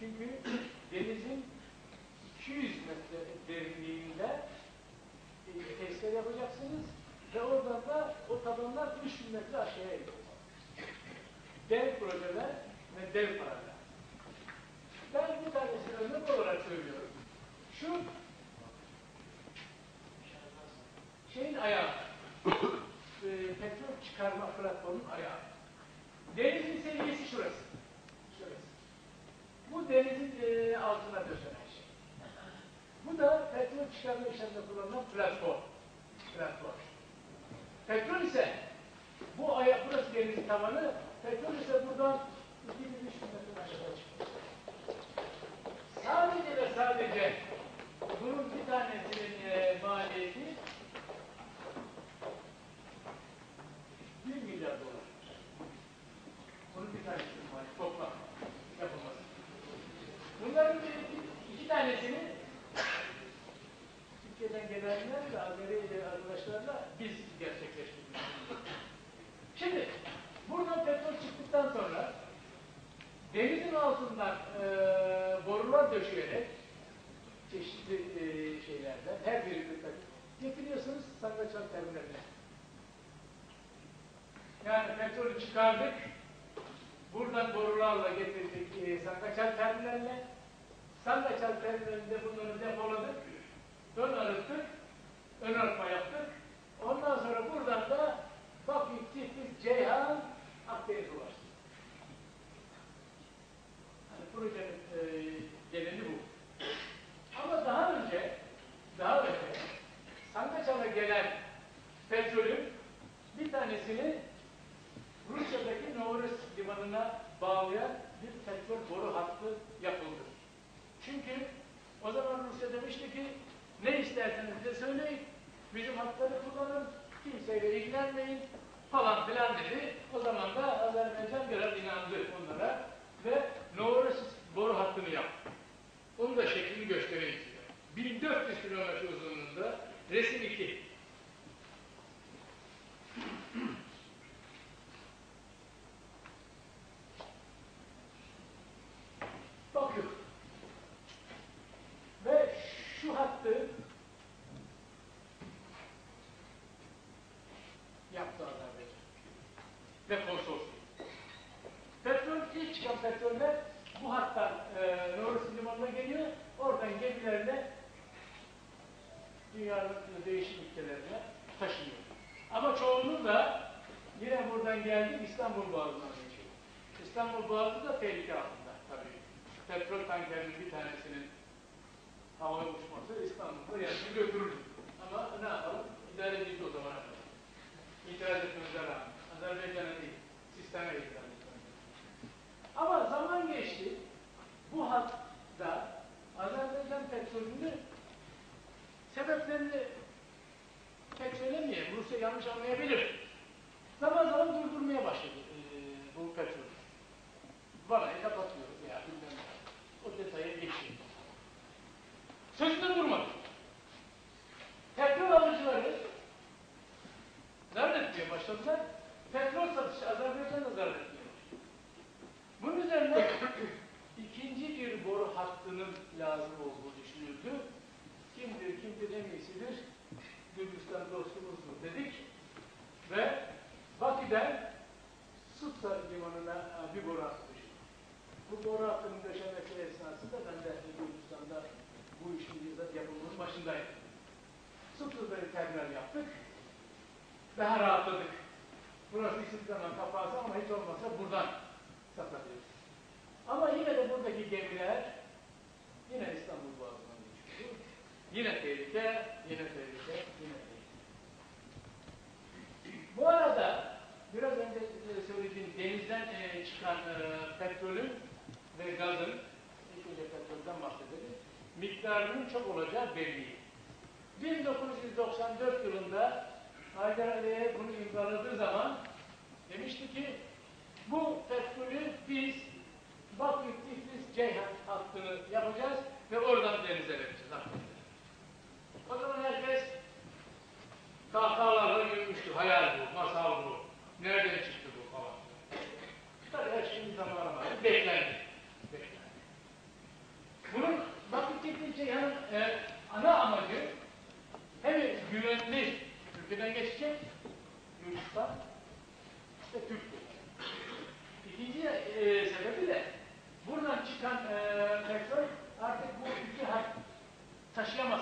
Çünkü denizin 200 metre derinliğinde e, testler yapacaksınız ve oradan da o tabanlar 3000 metre aşağıya iniyor. Dev projeler ve dev paralar. Ben bir tanesini örnek olarak söylüyorum. Şu şeyin ayağı, e, petrol çıkarma platformunun ayağı. Denizin seviyesi. Şurası. Denizin e, altına döşenen şey. Bu da petrol çıkarma işleminde kullanılan platform. Platform. Petrol ise bu ayak, burası denizin tavanı, petrol ise buradan 2000 metre aşağı çıkıyor. Sadece ve sadece bunun bir tanesinin e, maliyeti 1 milyar dolar. Bunun bir tanesinin maliyeti toplam yapılması. Bunların bir, iki tanesini Türkiye'den gelenler ve Azeri arkadaşlarla biz gerçekleştirdik. Şimdi buradan petrol çıktıktan sonra denizin altından e, borular döşeyerek çeşitli e, şeylerden her biri dikkat getiriyorsunuz Sangaçal terminaline. Çıkardık, buradan borularla getirdik e, Sangaçal terminaline. Sangaçal terminalinde bunları depoladık, ön arıttık, ön arıtma yaptık. Ondan sonra buradan da Bakük, Tiflis, Ceyhan, Akdeniz ulaştık. Yani projenin e, geneli bu. Ama daha önce, daha önce Sangaçal'a gelen petrolün bir tanesini Rusya'daki Novoros limanına bağlayan bir petrol boru hattı yapıldı. Çünkü o zaman Rusya demişti ki ne isterseniz bize söyleyin, bizim hatları kullanın, kimseyle ilgilenmeyin falan filan dedi. O zaman da Azerbaycan biraz inandı onlara ve Novorossiysk boru hattını yaptı. Onun da şeklini göstereyim size. 1400 kilometre uzunluğunda resim 2. Bakıyor. Ve şu hattı yaptı Azerbaycan. Ve konsorsiyum. Petrol, ilk çıkan petroller bu hattan e, Norris limanına geliyor. Oradan gemilerle dünyanın değişik ülkelerine taşınıyor. Ama çoğunluğu da yine buradan geldi İstanbul Boğazı'na geçiyor. İstanbul Boğazı da tehlike altında tabii. Petrol tankerinin bir tanesinin havaya uçması İstanbul'da yaşını götürür. Ama ne yapalım? İdare edildi o zaman. İtiraz etmemize rağmen. Azerbaycan'a değil, sisteme itiraz. Ama zaman geçti. Bu hatta Azerbaycan petrolünü sebeplerini pek söylemeyeyim. Rusya yanlış anlayabilir. Zaman zaman durdurmaya başladı e, bu petrol. Vanayı kapatıyor veya bilmem ne. O detaya geçeyim. Sözünde durmadı. Petrol alıcıları zarar etmeye başladılar. Petrol satışı Azerbaycan'da zarar etmeye başladı. Bunun üzerine ikinci bir boru hattının lazım olduğu düşünüldü. Kimdir en iyisidir? Gürcistan dostumuzdur dedik. Ve Bakü'den Sutsa limanına e, bir boru düştü. Bu boru hattının döşenmesi esnasında ben de Gürcistan'da bu işin yapımının başındaydım. Sutsa'da bir terminal yaptık. Daha rahatladık. Burası İstiklal kapağısı ama hiç olmazsa buradan satabiliriz. Ama yine de buradaki gemiler yine İstanbul Boğazı'ndan geçiyor. Yine tehlike, yine tehlike, yine tehlike. Bu arada biraz önce söylediğim denizden e, çıkan e, petrolün ve gazın, ilk önce petrolden bahsedelim, miktarının çok olacağı belli. 1994 yılında Haydar Ali'ye bunu imzaladığı zaman demişti ki bu petrolü biz Bakü, Tiflis, Ceyhan hattını yapacağız ve oradan denize vereceğiz. Nereden çıktı bu falan. Tabii her şeyin zamanı var. Beklendi. Beklendi. e, ana amacı hem güvenli ülkeden geçecek Gürcistan ve Türkiye. İkinci e, sebebi de buradan çıkan e, petrol artık bu iki hat taşıyamaz.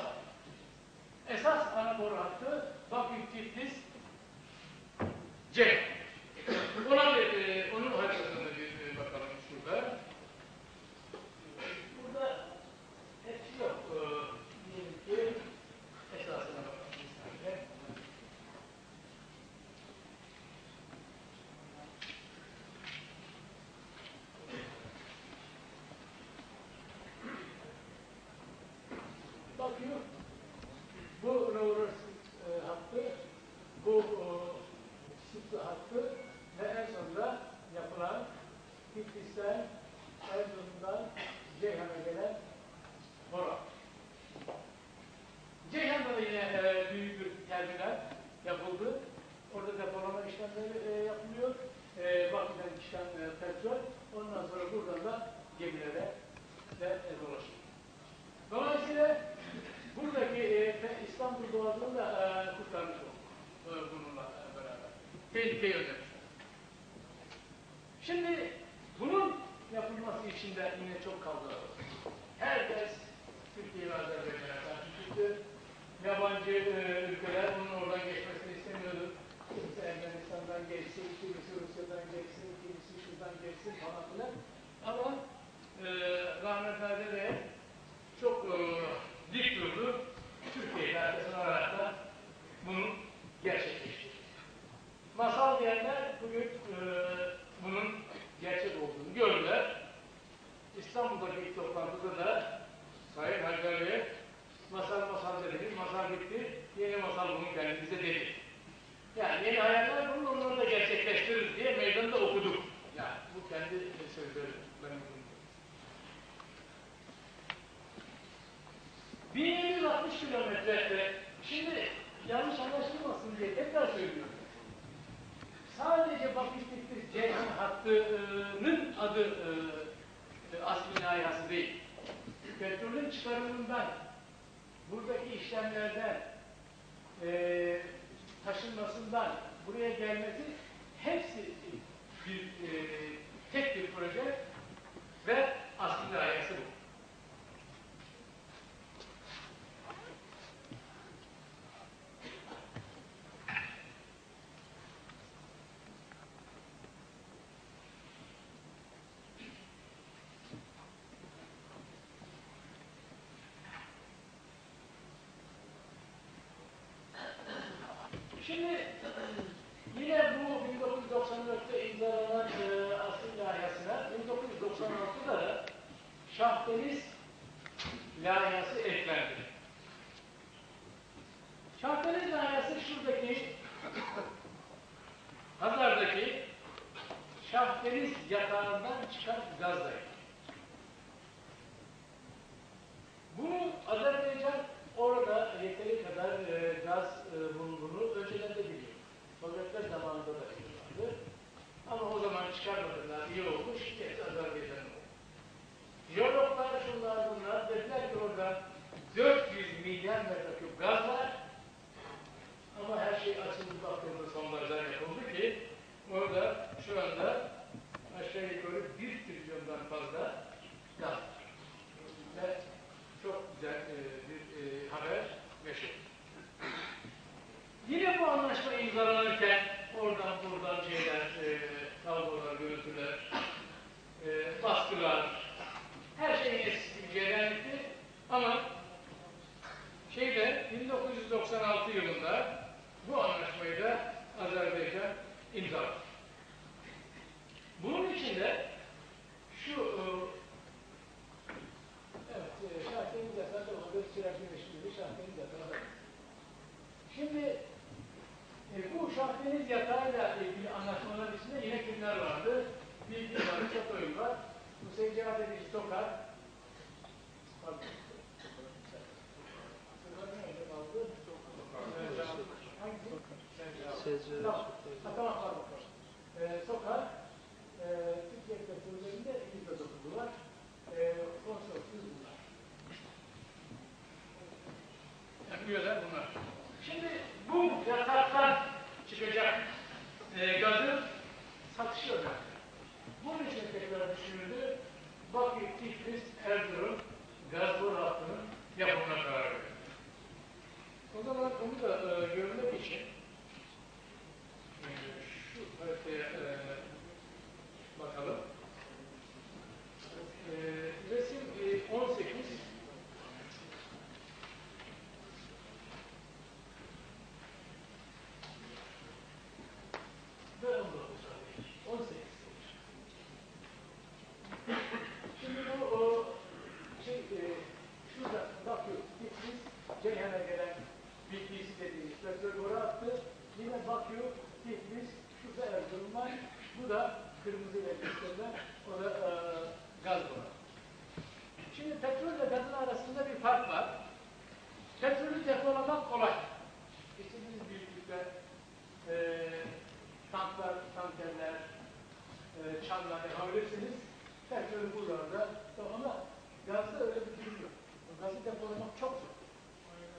Esas ana boru hattı Bakü Tiflis C. Ona bir, e, onun haritasına bir e, bakalım şurada. Burada hepsi yok. E, diyelim ki esasına bakalım. bir saniye. Bakıyor. Bu rover e, hattı, bu e, Sıklı hattı ve en sonunda yapılan Tiflis'ten, Erzurum'dan Ceyhan'a gelen boru. Ceyhan'da da yine e, büyük bir terminal yapıldı. Orada depolama işlemleri e, yapılıyor. E, Bakü'den çıkan e, petrol, ondan sonra buradan da gemilere ve e, dolaşıyor. Dolayısıyla buradaki e, İstanbul Boğazı'nı da e, kurtarmış olduk e, bununla beraber. Tehlikeyi önlemiş. Şimdi bunun yapılması için de yine çok kavga var. Herkes Türkiye ve Azerbaycan'a karşı çıktı. Yabancı e, ülkeler bunun oradan geçmesini istemiyordu. Kimisi Ermenistan'dan geçsin, kimisi Rusya'dan geçsin, kimisi şuradan geçsin falan filan. Ama e, rahmetli de çok e, dik durdu. Türkiye'yi arkasına alarak da bunu gerçekleştirdi. Masal diyenler bugün e, bunun gerçek olduğunu gördüler. İstanbul'daki ilk toplantıda da Sayın Hacer Bey masal masal dedi, masal bitti, yeni masal bunu kendimize dedi. Yani yeni hayaller bunu onları da gerçekleştirir diye meydanda okuduk. Yani bu kendi sözleri benim 1760 kilometre. Şimdi yanlış anlaşılmasın diye tekrar söylüyorum. Sadece Bakü Tiflis Ceyhan hattının adı e, e, asli değil. Petrolün çıkarımından, buradaki işlemlerden, e, taşınmasından buraya gelmesi hepsi bir e, tek bir proje ve asli layihası bu. Şimdi yine bu 1994'te imzalanan e, asıl layihasına 1996'da da Şahdeniz layihası eklendi. Şahdeniz layihası şuradaki Hazar'daki Şahdeniz yatağından çıkan gazdaydı. Bunu Azerbaycan orada yeteri kadar e, gaz e, bulunduğunu şahdeniz yatağı Şimdi e, bu şahdeniz yatağıyla ilgili anlaşmaların içinde yine kimler vardı? Bilgi var, Çatoy var, Hüseyin Cevat Edici Tokar, pardon, Hangisi? Sezci. Tamam, tamam, pardon. Ee, Sokar. Çıkıyorlar bunlar. Şimdi bu yasaktan çıkacak e, gazın satışı önemli. Bunun için tekrar düşünüldü. Bakü, Tiflis, Erzurum gaz boru hattının yapımına karar verildi. O zaman onu da e, görmek için e, şu haritaya e, bakalım. E, resim e, 18 ve 19 18 Şimdi bu o, şey, e, şurada bakıyor, Tiflis, Ceyhan'a gelen Bitlis dediğimiz petrol boru attı. Yine bakıyor, Tiflis, şurada Erzurum var. Bu da kırmızı ile gösterilen, o da e, gaz boru. Şimdi petrolle gazın arasında bir fark var. Petrolü depolamak kolay. İstediğiniz büyüklükte e, tanklar, tankerler, e, çanlar yapabilirsiniz. Petrolü buralarda. Ama gazda öyle bir durum yok. Gazı depolamak çok zor.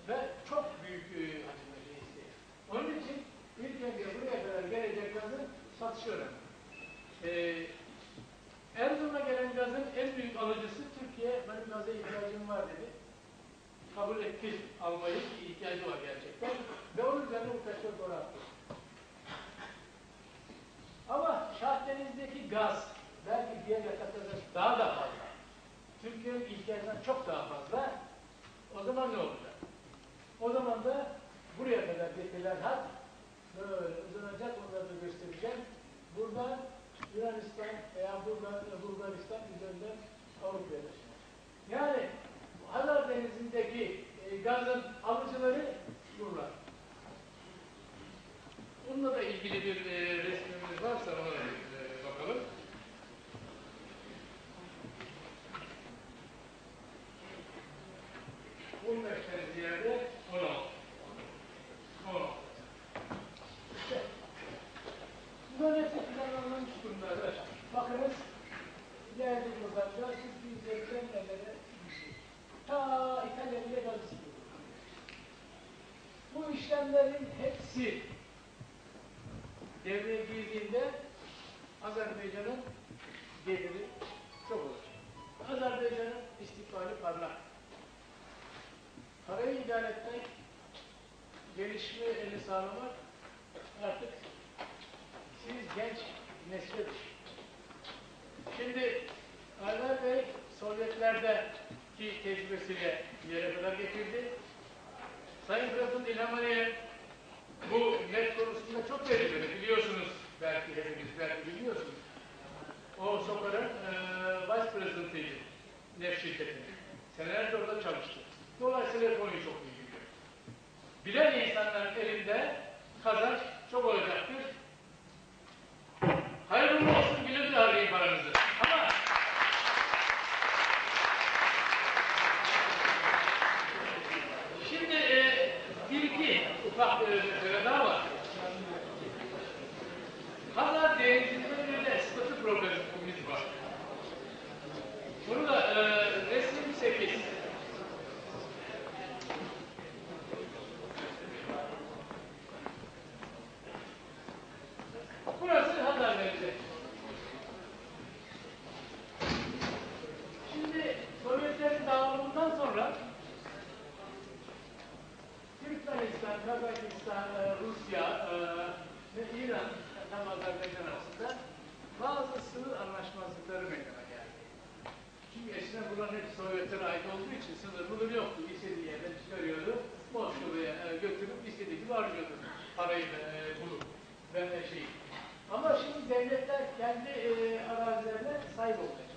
Ve çok büyük e, hacimde isteyen. Onun için ilk önce buraya kadar gelecek gazın satışı önemli. E, Erzurum'a gelen gazın en büyük alıcısı Türkiye, benim gaza ihtiyacım var dedi. Kabul etti almayı, ki ihtiyacı var gerçekten. Ve onun üzerine bu petrol boru attı. Ama Şahdeniz'deki gaz, belki diğer yataklarda daha da fazla. Türkiye'nin ihtiyacından çok daha fazla. O zaman ne olacak? O zaman da buraya kadar getirilen hat böyle uzanacak, onları da göstereceğim. Buradan Yunanistan veya Bulgaristan üzerinden Avrupa'ya taşınacak. Yani Hazar Denizi'ndeki e, gazın alıcıları buralar. Bununla da ilgili bir e, resmimiz varsa ona e, bakalım. Beşten ziyade on altı. On altı. İşte, Bunların hepsi planlanmış bunlar. Bakınız, ileride buradan da 1880'lere ta İtalya bile gaz istiyor. Bu işlemlerin hepsi devreye girdiğinde Azerbaycan'ın geliri çok olur. Azerbaycan'ın istikbali parlak. Parayı idare etmek, gelişmeyi sağlamak artık siz genç nesle düşün. Şimdi Aylar Bey Sovyetlerdeki tecrübesiyle yere kadar getirdi. Sayın Fırat'ın İlham Aliyev bu net konusunda çok tecrübeli. Biliyorsunuz belki hepiniz belki biliyorsunuz. O Sokar'ın e, vice presidentiydi neft şirketinin. Senelerce orada çalıştı. Dolayısıyla konuyu çok iyi biliyor. Bilen insanların elinde kazanç çok olacaktır. Hayırlı olsun güle güle harcayın paranızı. Ama şimdi e, bir iki ufak e, mesele daha var. Hala denizinde bir de statü problemimiz var. Bunu da e, resim 8. Burası Hazar Denizi. Şimdi Sovyetlerin dağılımından sonra Türkmenistan, Kazakistan, e, Rusya e, ve İran tam Azerbaycan arasında bazı sınır anlaşmazlıkları meydana geldi. Çünkü eskiden buranın hep Sovyetlere ait olduğu için sınır bunun yoktu. İstediği yerden çıkarıyordu. Moskova'ya e, götürüp istediği gibi harcıyordu. Parayı e, bulup ve e, şey. Ama şimdi devletler kendi e, arazilerine sahip olmaya.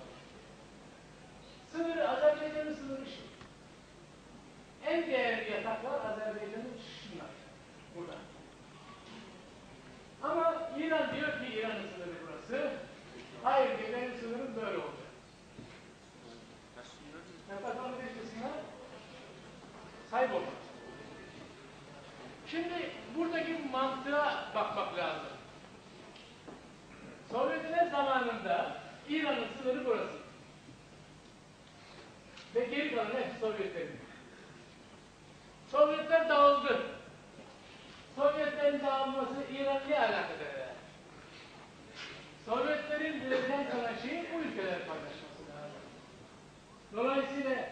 Sınırı, Azerbaycan'ın sınırı şu. En değerli yataklar Azerbaycan'ın şunlar. Burada. Ama İran diyor ki İran'ın sınırı burası. Hayır diyor benim sınırım böyle olacak. Yatakların bir kısmına sahip olmak. Şimdi buradaki mantığa bakmak lazım. Sovyetler zamanında İran'ın sınırı burası. Ve geri kalan hepsi Sovyetlerin. Sovyetler dağıldı. Sovyetlerin dağılması İran'la alakadar. Sovyetlerin geriden kalan şeyi bu ülkeler paylaşması lazım. Dolayısıyla